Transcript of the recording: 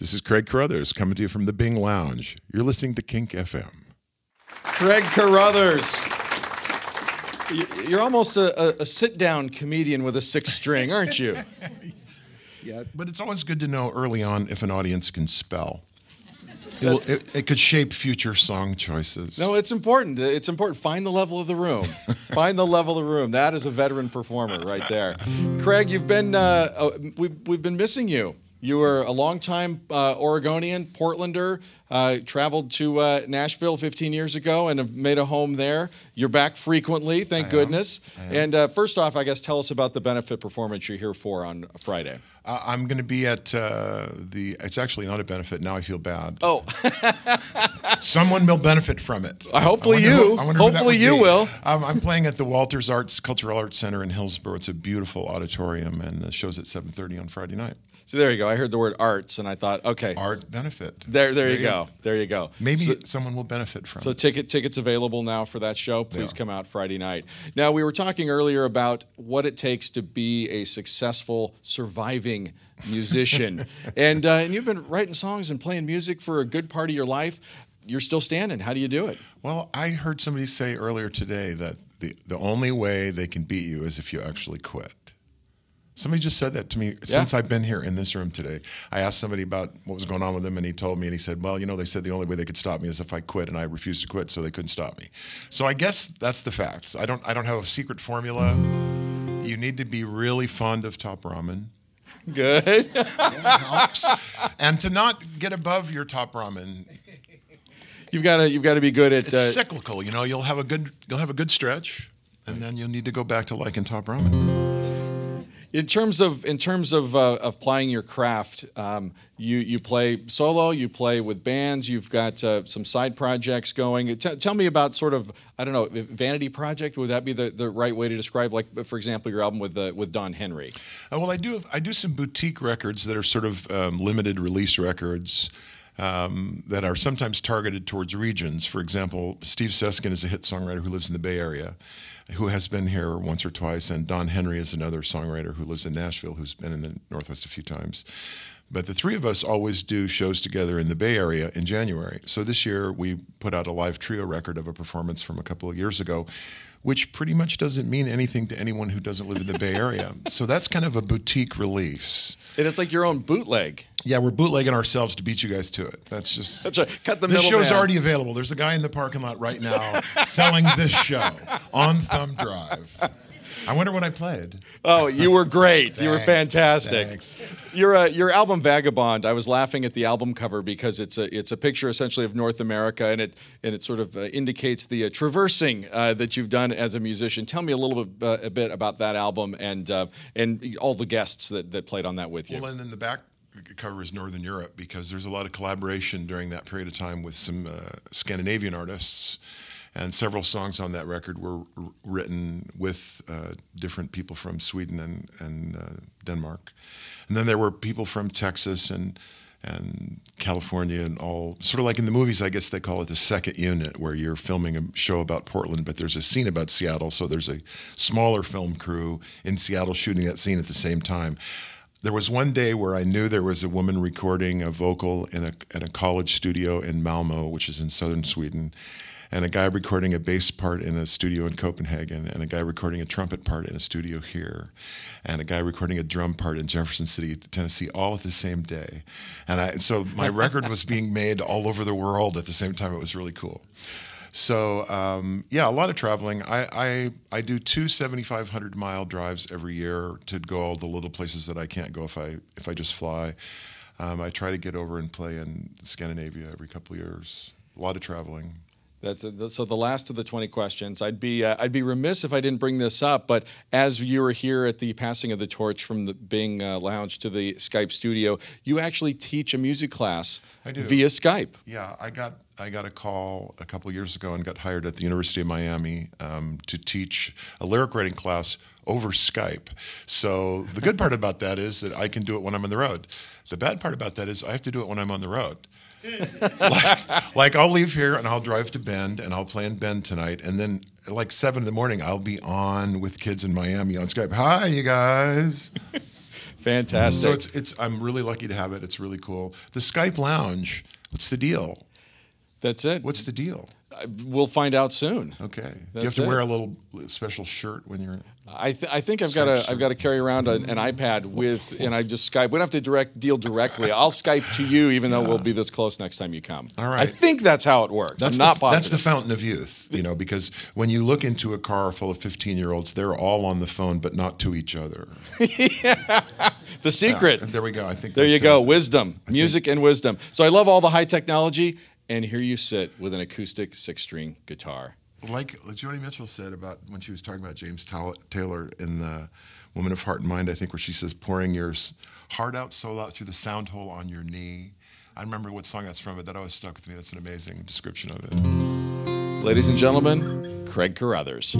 This is Craig Carothers coming to you from the Bing Lounge. You're listening to Kink FM. Craig Carothers. You're almost a, a, sit down comedian with a six string, aren't you? Yeah, but it's always good to know early on if an audience can spell. It, will- it, it could shape future song choices. No, it's important. It's important. Find the level of the room. Find the level of the room. That is a veteran performer right there. Craig, you've been uh, uh, we've we've been missing you. You were a longtime uh, Oregonian, Portlander. Uh, traveled to uh, Nashville 15 years ago and have made a home there. You're back frequently, thank goodness. And uh, first off, I guess tell us about the benefit performance you're here for on Friday. Uh, I'm going to be at uh, the. It's actually not a benefit. Now I feel bad. Oh, Someone will benefit from it. Hopefully I you. Who Hopefully you be. will. Um, I'm playing at the Walters Arts Cultural Arts Center in Hillsboro. It's a beautiful auditorium, and the show's at 7:30 on Friday night. So there you go. I heard the word arts, and I thought, okay, Art benefit. There, there, you go. There you go. Maybe So- someone will benefit from So it. ticket tickets available now for that show. Please Yeah. come out Friday night. Now we were talking earlier about what it takes to be a successful surviving musician, and uh, and you've been writing songs and playing music for a good part of your life. You're still standing. How do you do it? Well, I heard somebody say earlier today that the, the only way they can beat you is if you actually quit. Somebody just said that to me since I've been here in this room today. I asked somebody about what was going on with them, and he told me, and he said, Well, you know, they said the only way they could stop me is if I quit, and I refused to quit, so they couldn't stop me. So I guess that's the facts. I don't, I don't have a secret formula. You need to be really fond of top ramen. Good. and to not get above your top ramen you've got to you've got to be good at. it's Uh, cyclical. You know, you'll have a good you'll have a good stretch, and then you'll need to go back to liking top ramen. In terms of in terms of uh, of playing your craft, um, you you play solo, you play with bands, you've got uh, some side projects going. T- tell me about sort of I don't know vanity project. Would that be the, the right way to describe? Like for example, your album with uh, with Don Henry. Uh, well, I do I do some boutique records that are sort of um, limited release records. Um, that are sometimes targeted towards regions. For example, Steve Seskin is a hit songwriter who lives in the Bay Area, who has been here once or twice, and Don Henry is another songwriter who lives in Nashville, who's been in the Northwest a few times. But the three of us always do shows together in the Bay Area in January. So this year we put out a live trio record of a performance from a couple of years ago, which pretty much doesn't mean anything to anyone who doesn't live in the Bay Area. So that's kind of a boutique release. And it's like your own bootleg. Yeah, we're bootlegging ourselves to beat you guys to it. That's just. That's right. Cut the This middle. show's already available. There's a guy in the parking lot right now selling this show on thumb drive. I wonder what I played. Oh, you were great. you were fantastic. Thanks. Your uh, your album Vagabond. I was laughing at the album cover because it's a it's a picture essentially of North America, and it and it sort of uh, indicates the uh, traversing uh, that you've done as a musician. Tell me a little bit uh, a bit about that album and uh, and all the guests that, that played on that with you. Well, and then the back cover is Northern Europe because there's a lot of collaboration during that period of time with some uh, Scandinavian artists. And several songs on that record were written with uh, different people from Sweden and, and uh, Denmark. And then there were people from Texas and, and California and all, sort of like in the movies, I guess they call it the second unit, where you're filming a show about Portland, but there's a scene about Seattle. So there's a smaller film crew in Seattle shooting that scene at the same time. There was one day where I knew there was a woman recording a vocal in a, in a college studio in Malmo, which is in southern Sweden, and a guy recording a bass part in a studio in Copenhagen, and a guy recording a trumpet part in a studio here, and a guy recording a drum part in Jefferson City, Tennessee, all at the same day. And I, so my record was being made all over the world at the same time. It was really cool. So um, yeah, a lot of traveling. I, I I do two 7,500 mile drives every year to go all the little places that I can't go if I if I just fly. Um, I try to get over and play in Scandinavia every couple of years. A lot of traveling. That's a, so the last of the 20 questions. I'd be uh, I'd be remiss if I didn't bring this up, but as you were here at the passing of the torch from the Bing uh, Lounge to the Skype studio, you actually teach a music class via Skype. Yeah, I got I got a call a couple years ago and got hired at the University of Miami um, to teach a lyric writing class over Skype. So the good part about that is that I can do it when I'm on the road. The bad part about that is I have to do it when I'm on the road. Like, like I'll leave here and I'll drive to Bend and I'll play in Bend tonight, and then like seven in the morning I'll be on with kids in Miami on Skype. Hi, you guys. Fantastic. So it's it's I'm really lucky to have it. It's really cool. The Skype Lounge. What's the deal? That's it. What's the deal? We'll find out soon. Okay. Do you have to it. wear a little special shirt when you're? I, th- I think I've got to I've got to carry around an, an iPad with and I just Skype. We don't have to direct deal directly. I'll Skype to you even though we'll be this close next time you come. All right. I think that's how it works. That's I'm not the, positive. That's the fountain of youth, you know, because when you look into a car full of 15 year olds, they're all on the phone, but not to each other. yeah. the secret. There we go. I think There you go. it. Wisdom, music, and wisdom. So I love all the high technology, and here you sit with an acoustic six-string guitar. Like like Joni Mitchell said about when she was talking about James Taylor in the Woman of Heart and Mind, I think, where she says, pouring your heart out, soul out through the sound hole on your knee. I remember what song that's from, but that always stuck with me. That's an amazing description of it. Ladies and gentlemen, Craig Carothers.